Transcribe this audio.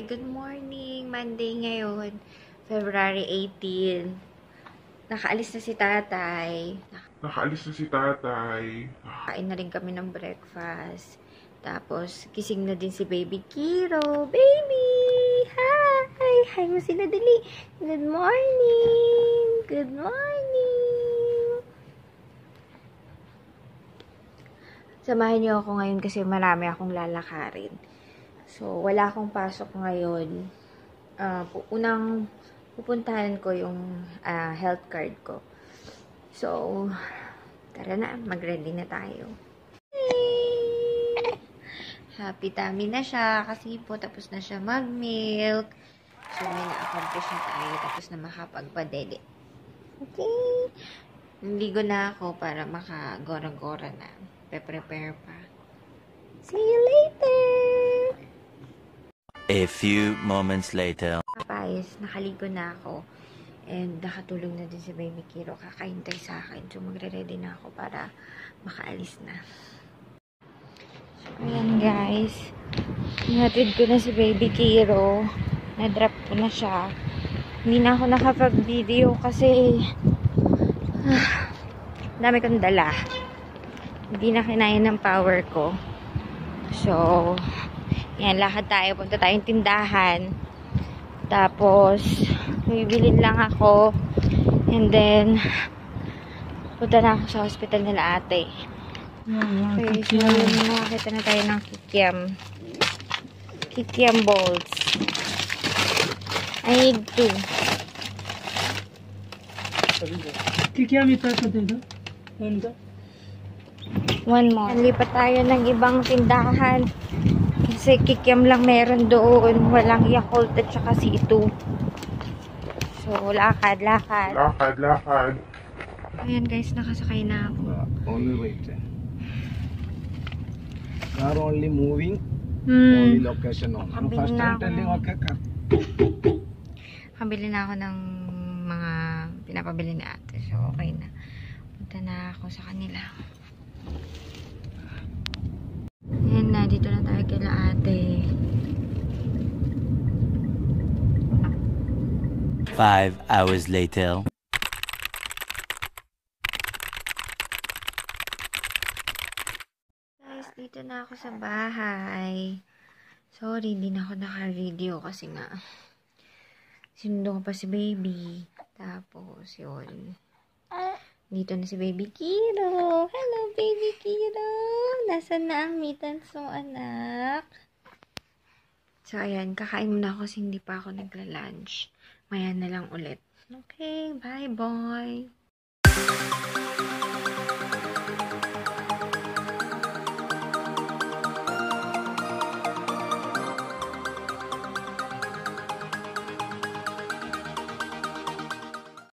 Hi, good morning. Monday ngayon, February 18. Nakaalis na si tatay. Nakaalis na si tatay. Nakain na rin kami ng breakfast. Tapos, kising na din si baby Kiro. Baby! Hi! Hi mo sila dali. Good morning! Good morning! Samahan niyo ako ngayon kasi marami akong lalakarin. So, wala akong pasok ngayon. Uh, unang pupuntahan ko yung uh, health card ko. So, tara na, mag-ready na tayo. Happy tummy na siya kasi po tapos na siya mag-milk. So, may na-accomplish na tayo tapos na makapagpadede. Okay. Naligo na ako para makagora-gora na. Pre-prepare pa. See you later! A few moments later. Kapayos, nakaligo na ako. And nakatulog na din si Baby Kiro. Kakaintay sa akin. So, magre-ready na ako para makaalis na. So, ayan guys. Natid ko na si Baby Kiro. Na-drop ko na siya. Hindi na ako nakapag-video kasi ah, dami kong dala. Hindi na kinaya ng power ko. So, yan, lakad tayo. Punta tayong tindahan. Tapos, bibilin lang ako. And then, punta na ako sa hospital nila ate. Mm, okay, so yun, makakita na tayo ng kikiam. Kikiam balls. I need two. Kikiam ito ano ito dito? One more. Lipat tayo ng ibang tindahan. Kasi kikiam lang meron doon. Walang Yakult at saka C2. So, lakad, lakad. Lakad, lakad. Ayan guys, nakasakay na ako. only wait car only moving Hmm. only location on Kabili first na time ako telling ng- okay car Kabili na ako ng mga pinapabili ni ate. So, okay na. Punta na ako sa kanila. Ayan na, dito na tayo kila ate. Five hours later. Guys, dito na ako sa bahay. Sorry, hindi na ako naka-video kasi nga sinundo ko pa si baby. Tapos, yun. Dito na si baby Kiro. Hello, baby Kiro. Nasaan na ang mittens mo, anak? So, ayan. Kakain muna ako kasi hindi pa ako nagla-lunch. Maya na lang ulit. Okay, bye, boy.